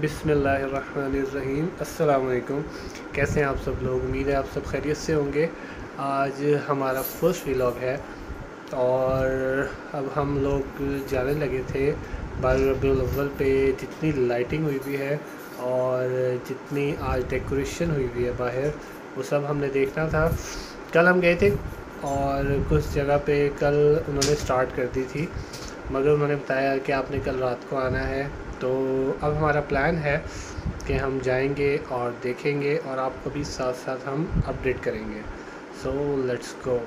बिसमीम अल्लाम कैसे हैं आप सब लोग? उम्मीद है आप सब खैरियत से होंगे। आज हमारा फ़र्स्ट व्लॉग है और अब हम लोग जाने लगे थे बार अव्वल पे। जितनी लाइटिंग हुई हुई है और जितनी आज डेकोरेशन हुई हुई है बाहर, वो सब हमने देखना था। कल हम गए थे और कुछ जगह पे कल उन्होंने स्टार्ट कर दी थी, मगर उन्होंने बताया कि आपने कल रात को आना है। तो अब हमारा प्लान है कि हम जाएँगे और देखेंगे और आपको भी साथ साथ हम अपडेट करेंगे। सो लेट्स गो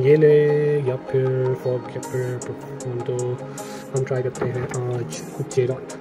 ये ले या फिर फॉग या फिर तो हम ट्राई करते हैं आज जेराट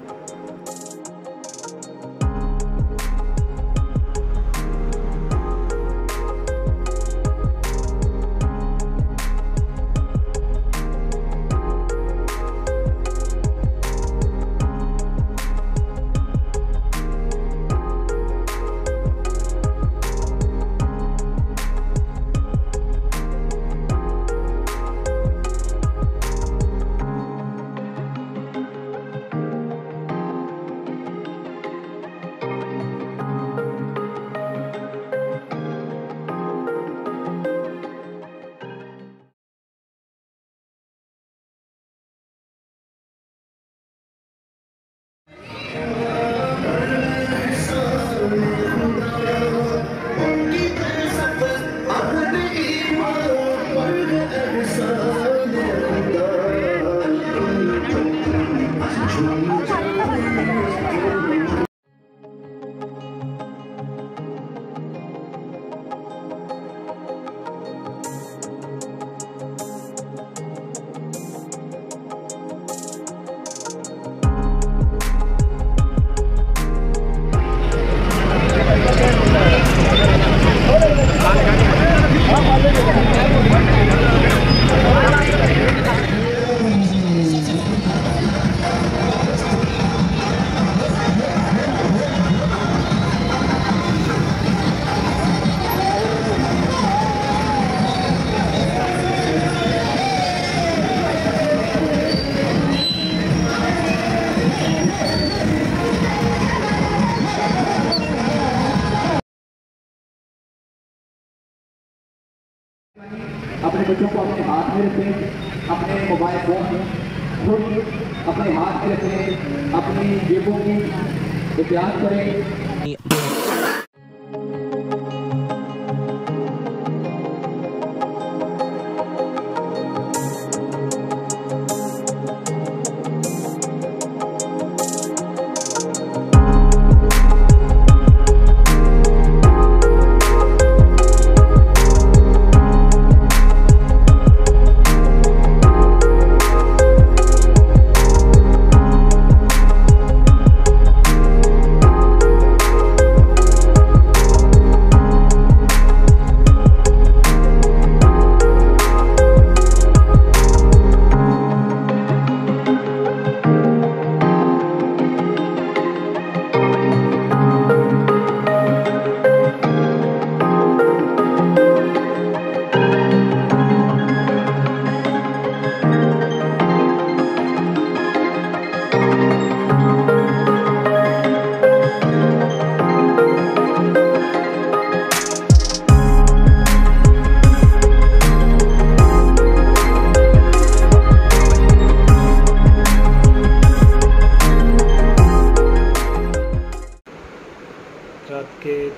अपने बच्चों को अपने हाथ में रखें, अपने मोबाइल फ़ोन में छोड़िए अपने हाथ में रखें, अपनी जेबों की एहतियात करें।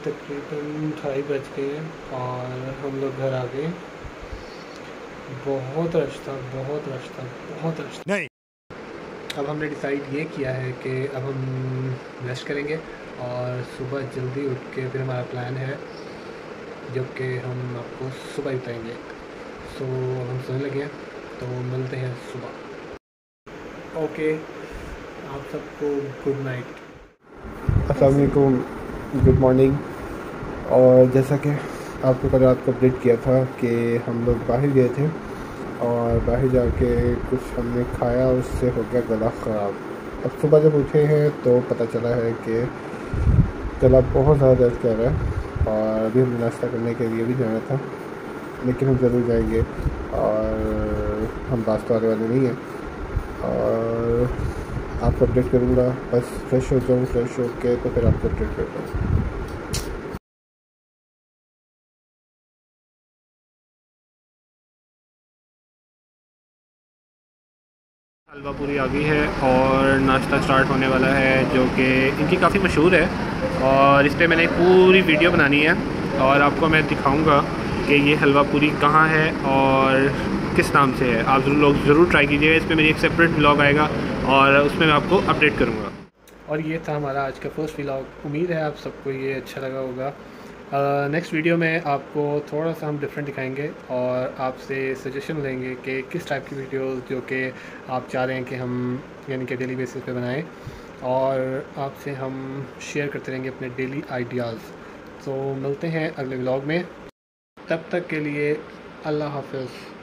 तकरीबन ढाई बज गए हैं और हम लोग घर आ गए। बहुत रश था बहुत रश था बहुत रश था। नहीं। अब हमने डिसाइड ये किया है कि अब हम रेस्ट करेंगे और सुबह जल्दी उठ के फिर हमारा प्लान है जो कि हम आपको सुबह ही बताएँगे। सो अब हम सोने लगे हैं तो मिलते हैं सुबह। ओके आप सबको गुड नाइट असलकुम गुड मॉर्निंग और जैसा कि आपको कल रात को अपडेट किया था कि हम लोग बाहर गए थे और बाहर जाके कुछ हमने खाया, उससे हो गया गला ख़राब। अब सुबह जब उठे हैं तो पता चला है कि गला बहुत ज़्यादा दर्द कर रहा है और अभी हमें नाश्ता करने के लिए भी जाना था, लेकिन हम ज़रूर जाएँगे और हम रास्ते आने वाले नहीं हैं। और आपको अपडेट करूँगा, बस फ्रेश हो जाऊँ, फ्रेश होके तो फिर आपको अपडेट करता हूँ। हलवा पूरी आ गई है और नाश्ता स्टार्ट होने वाला है, जो कि इनकी काफ़ी मशहूर है। और इस पर मैंने पूरी वीडियो बनानी है और आपको मैं दिखाऊँगा कि ये हलवा पूरी कहाँ है और किस नाम से है। आप लोग ज़रूर ट्राई कीजिएगा, इस पर मेरी एक सेपरेट ब्लॉग आएगा और उसमें मैं आपको अपडेट करूँगा। और ये था हमारा आज का फ़र्स्ट व्लॉग उम्मीद है आप सबको ये अच्छा लगा होगा। नेक्स्ट वीडियो में आपको थोड़ा सा हम डिफरेंट दिखाएँगे और आपसे सजेशन लेंगे कि किस टाइप की वीडियोस जो कि आप चाह रहे हैं कि हम, यानी कि डेली बेसिस पे बनाएँ और आपसे हम शेयर करते रहेंगे अपने डेली आइडियाज़ तो मिलते हैं अगले ब्लॉग में. तब तक के लिए अल्लाह हाफिज़.